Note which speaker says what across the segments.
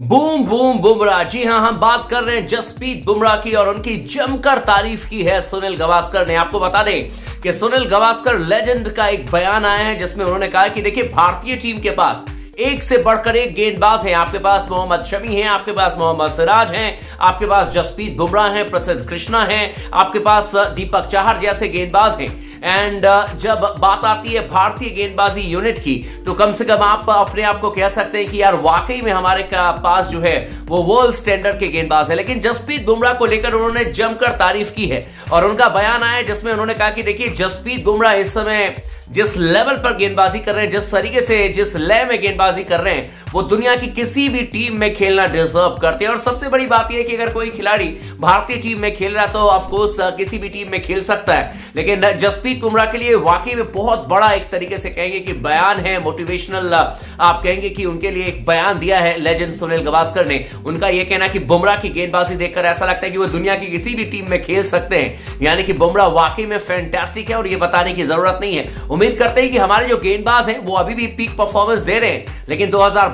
Speaker 1: Boom boom, Bumrah. जी हाँ, हम बात कर रहे हैं जसप्रीत बुमराह की और उनकी जमकर तारीफ़ की है सुनील गवास्कर ने। आपको बता दें कि सुनील गवास्कर लेजेंड का एक बयान आया है, जिसमें उन्होंने कहा कि देखिए, भारतीय टीम के पास एक से बढ़कर एक गेंदबाज हैं। आपके पास मोहम्मद शमी हैं, आपके पास मोहम्मद सिराज हैं, आपके पास जसप्रीत बुमराह हैं, प्रसिद्ध कृष्णा हैं, आपके पास दीपक चाहर जैसे गेंदबाज हैं। एंड जब बात आती है भारतीय गेंदबाजी यूनिट की तो कम से कम आप अपने आप को कह सकते हैं कि यार वाकई में हमारे पास जो है, वो वर्ल्ड स्टैंडर्ड के गेंदबाज है। लेकिन जसप्रीत बुमराह को लेकर उन्होंने जमकर तारीफ़ की है। और उनका बयान आया जिसमें उन्होंने कहा कि देखिए, जसप्रीत बुमराह इस समय जिस लेवल पर गेंदबाजी कर रहे हैं, जिस तरीके से, जिस लय में गेंदबाजी कर रहे हैं वो दुनिया की किसी भी टीम में खेलना डिजर्व करते हैं। और सबसे बड़ी बात यह कि अगर कोई खिलाड़ी भारतीय टीम में खेल रहा है तो ऑफकोर्स किसी भी टीम में खेल सकता है। लेकिन जसप्रीत बुमराह के लिए वाकई में बहुत बड़ा एक तरीके से कहेंगे कि बयान है मोटिवेशनल आप कहेंगे कि उनके लिए एक बयान दिया है लेजेंड सुनील गवास्कर ने। उनका यह कहना कि बुमराह की गेंदबाजी देखकर ऐसा लगता है कि वो दुनिया की किसी भी टीम में खेल सकते हैं। यानी कि बुमराह वाकई में फैंटेस्टिक है और ये बताने की ज़रूरत नहीं है। उम्मीद करते हैं कि हमारे जो गेंदबाज हैं, वो अभी भी पीक परफॉर्मेंस दे रहे हैं। लेकिन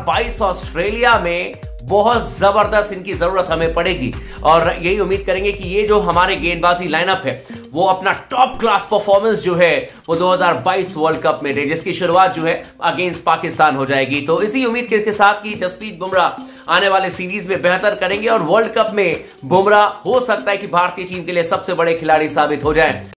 Speaker 1: 2022 ऑस्ट्रेलिया में बहुत ज़बरदस्त इनकी ज़रूरत हमें पड़ेगी। और यही उम्मीद करेंगे कि ये जो हमारे गेंदबाजी लाइनअप है, वो अपना टॉप क्लास परफॉर्मेंस जो है, वो 2022 वर्ल्ड कप में दे, जिसकी शुरुआत जो है अगेंस्ट पाकिस्तान हो जाएगी। तो इसी उम्मीद के साथ की जसप्रीत बुमराह आने वाले सीरीज़ में बेहतर करेंगे और वर्ल्ड कप में बुमराह हो सकता है कि भारतीय टीम के लिए सबसे बड़े खिलाड़ी साबित हो जाए।